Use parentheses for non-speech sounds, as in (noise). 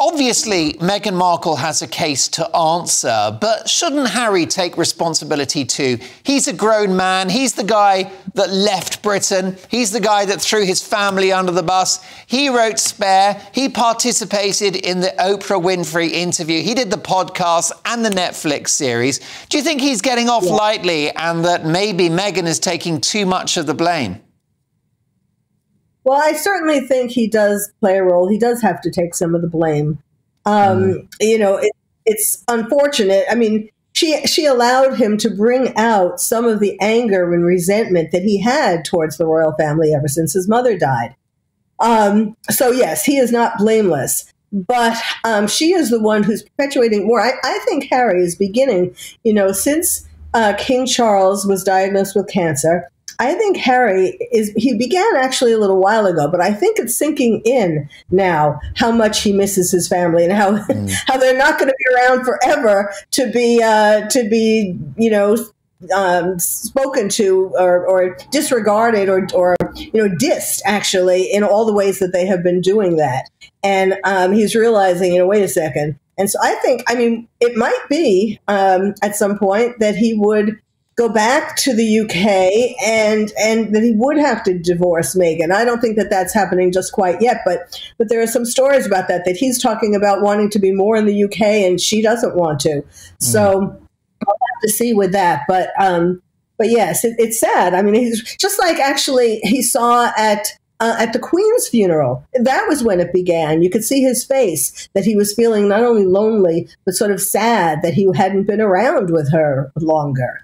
Obviously, Meghan Markle has a case to answer, but shouldn't Harry take responsibility too? He's a grown man. He's the guy that left Britain. He's the guy that threw his family under the bus. He wrote Spare. He participated in the Oprah Winfrey interview. He did the podcast and the Netflix series. Do you think he's getting off yeah. lightly and that maybe Meghan is taking too much of the blame? Well, I certainly think he does play a role. He does have to take some of the blame. Um, mm. You know, it, it's unfortunate. I mean, she she allowed him to bring out some of the anger and resentment that he had towards the royal family ever since his mother died. Um, so yes, he is not blameless, but um, she is the one who's perpetuating war. I, I think Harry is beginning. You know, since uh, King Charles was diagnosed with cancer, I think Harry is, he began actually a little while ago, but I think it's sinking in now how much he misses his family and how, mm. (laughs) how they're not going to be around forever to be, uh, to be, you know, um, spoken to or, or disregarded or, or, you know, dissed actually in all the ways that they have been doing that. And um, he's realizing, you know, wait a second. And so I think, I mean, it might be um, at some point that he would go back to the UK and and that he would have to divorce Meghan. I don't think that that's happening just quite yet, but but there are some stories about that that he's talking about wanting to be more in the UK and she doesn't want to. So mm. I'll have to see with that, but um, but yes, it, it's sad. I mean, he's just like actually he saw at uh, at the Queen's funeral. That was when it began. You could see his face that he was feeling not only lonely, but sort of sad that he hadn't been around with her longer.